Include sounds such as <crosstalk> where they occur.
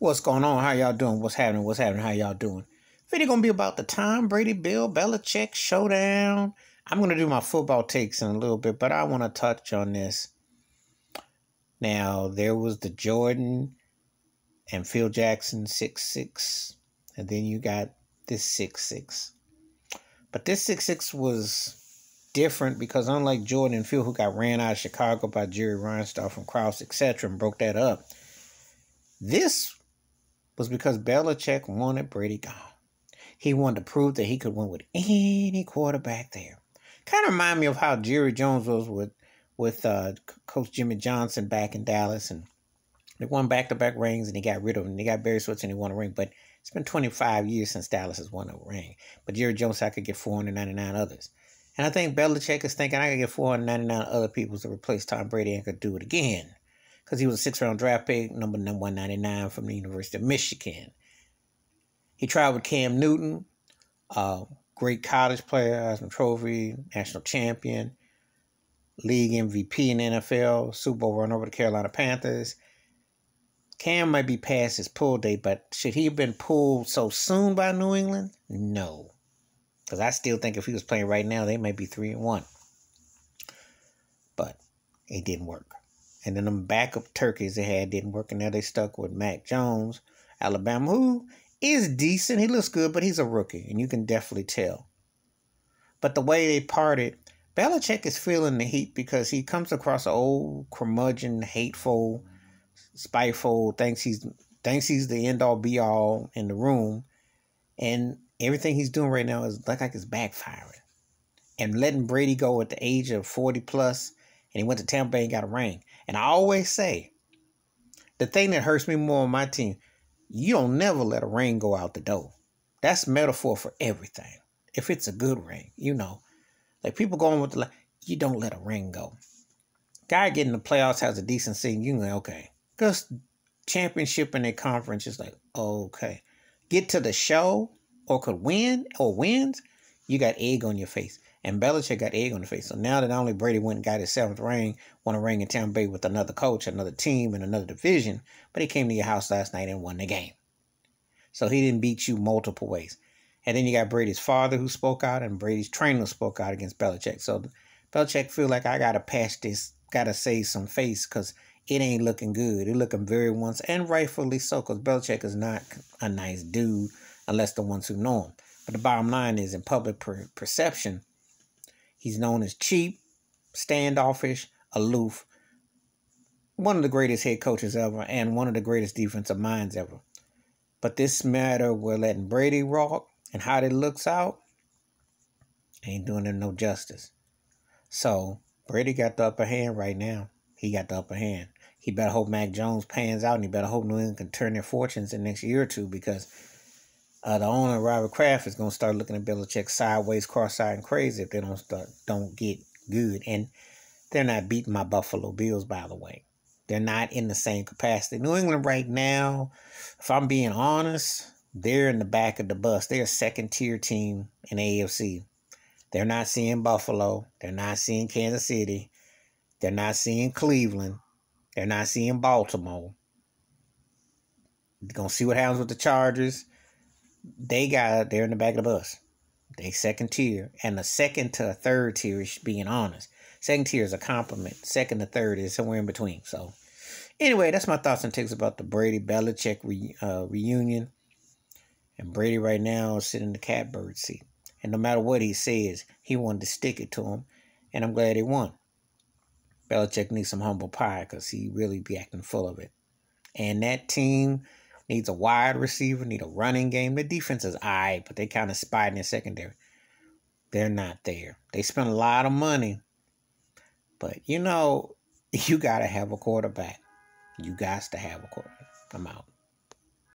What's going on? How y'all doing? What's happening? What's happening? How y'all doing? Video gonna be about the Tom Brady Bill Belichick showdown. I'm gonna do my football takes in a little bit, but I want to touch on this. Now there was the Jordan and Phil Jackson six six, and then you got this six six. But this six six was different because unlike Jordan and Phil, who got ran out of Chicago by Jerry Reinsdorf and Krause, etc., and broke that up, this was because Belichick wanted Brady gone. He wanted to prove that he could win with any quarterback there. Kind of remind me of how Jerry Jones was with with uh, Coach Jimmy Johnson back in Dallas, and they won back to back rings, and he got rid of him. They got Barry Switzer, and he won a ring. But it's been 25 years since Dallas has won a ring. But Jerry Jones, I could get 499 others. And I think Belichick is thinking I could get 499 other people to replace Tom Brady and could do it again. Because he was a six round draft pick, number 199 from the University of Michigan. He tried with Cam Newton, great college player, Heisman Trophy, national champion, league MVP in the NFL, Super Bowl run over the Carolina Panthers. Cam might be past his pull date, but should he have been pulled so soon by New England? No. Because I still think if he was playing right now, they might be three and one. But it didn't work. And then them backup turkeys they had didn't work, and now they stuck with Mac Jones, Alabama, who is decent. He looks good, but he's a rookie, and you can definitely tell. But the way they parted, Belichick is feeling the heat because he comes across an old curmudgeon, hateful, spiteful, thinks he's thinks he's the end all be all in the room, and everything he's doing right now is like like it's backfiring. And letting Brady go at the age of 40 plus, and he went to Tampa Bay and got a ring. And I always say, the thing that hurts me more on my team, you don't never let a ring go out the door. That's metaphor for everything. If it's a good ring, you know. Like people going with the you don't let a ring go. Guy getting the playoffs has a decent season, you know, okay. Because championship in a conference is like, okay. Get to the show, or could win or wins, you got egg on your face. And Belichick got egg on the face. So now that not only Brady went and got his seventh ring, won a ring in Tampa Bay with another coach, another team, and another division, but he came to your house last night and won the game. So he didn't beat you multiple ways. And then you got Brady's father who spoke out, and Brady's trainer spoke out against Belichick. So Belichick feel like I gotta patch this, gotta save some face, cause it ain't looking good. It looking very once, and rightfully so, cause Belichick is not a nice dude unless the ones who know him. But the bottom line is, in public per- perception, he's known as cheap, standoffish, aloof, one of the greatest head coaches ever, and one of the greatest defensive minds ever. But this matter we're letting Brady rock and how it looks out ain't doing him no justice. So Brady got the upper hand right now. He got the upper hand. He better hope Mac Jones pans out, and he better hope New England can turn their fortunes in the next year or two because uh, the owner Robert Kraft is gonna start looking at Belichick sideways, cross-eyed, and crazy if they don't start don't get good. And they're not beating my Buffalo Bills, by the way. They're not in the same capacity. New England right now, if I'm being honest, they're in the back of the bus. They're a second tier team in AFC. They're not seeing Buffalo. They're not seeing Kansas City. They're not seeing Cleveland. They're not seeing Baltimore. They're gonna see what happens with the Chargers they got they're in the back of the bus. They second tier, and the second to third tier is being honest. Second tier is a compliment. Second to third is somewhere in between. So, anyway, that's my thoughts and takes about the Brady Belichick re, uh, reunion. And Brady right now is sitting in the catbird seat. And no matter what he says, he wanted to stick it to him. And I'm glad he won. Belichick needs some humble pie because he really be acting full of it. And that team needs a wide receiver, need a running game. The defense is alright, but they kind of spied in their secondary. They're not there. They spent a lot of money, but you know, <laughs> you gotta have a quarterback. You got to have a quarterback. I'm out.